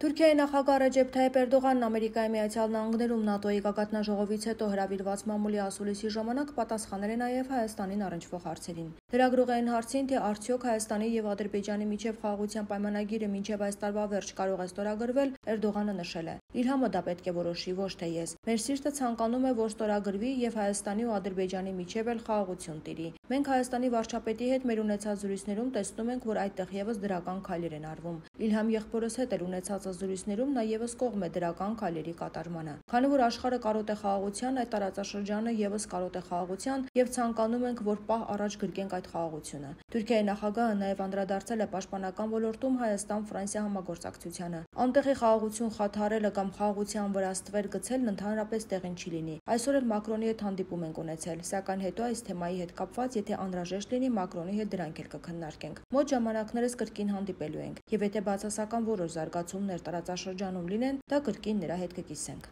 Թուրքիայի նախագահ Ռեջեփ Թայիպ Էրդողանն Ամերիկայի Միացյալ Նահանգներում ՆԱՏՕ-ի գագաթնաժողովից հետո հրավիրված մամուլի ասուլիսի ժամանակ պատասխանել է նաև Հայաստանին առնչվող հարցերին։ Լրագրողային հարցին, թե արդյոք Հայաստանի եւ Ադրբեջանի միջև խաղաղության պայմանագիրը մինչև այս տարվա վերջ կարող է ստորագրվել, Էրդողանը նշել է. «Իլհամը դա պետք է որոշի, ոչ թե ես։ Մեր սիրտը ցանկանում է, որ ստորագրվի եւ Հայաստանի ու Ադրբեջանի միջև էլ խաղաղություն տիրի։ Մենք Հայաստանի վարչապետի հետ մեր ունեցած զրույցներում տեսնում ենք, որ այդտեղ եւս դրական քայլեր են արվում։ Իլհամ եղբորս հետ էլ ունեցած զրույցներում նա եւս կողմ է դրական քայլերի կատարմանը։ Քանի որ աշխարհը կարոտ է խաղաղության, այդ տարածաշրջանը եւս կարոտ է խաղաղության եւ ցանկանում ենք, որ պահ առաջ գրկենք այդ խաղաղությունը։ Թուրքիայի նախագահը նաեւ անդրադարձել է պաշտպանական ոլորտում Հայաստան-Ֆրանսիա համագործակցությանը։ Անտեղի խաղաղություն խաթարելը կամ խաղաղության վրա ստվեր գցելն ընդհանրապես տեղին չի լինի։ Այսօր էլ Մակրոնի հետ հանդիպում ենք ունեցել, սակայն հետո այս թեմայի հետ կապված, եթե անհրաժեշտ լինի, Մակրոնի հետ դրանք էլ կքննարկենք։ Մոտ ժամանակներս կրկին հանդիպելու ենք, եւ եթե բացասական որոշ զարգացումներ տարածաշրջանում լինեն, դա կրկին նրա հետ կկիսենք։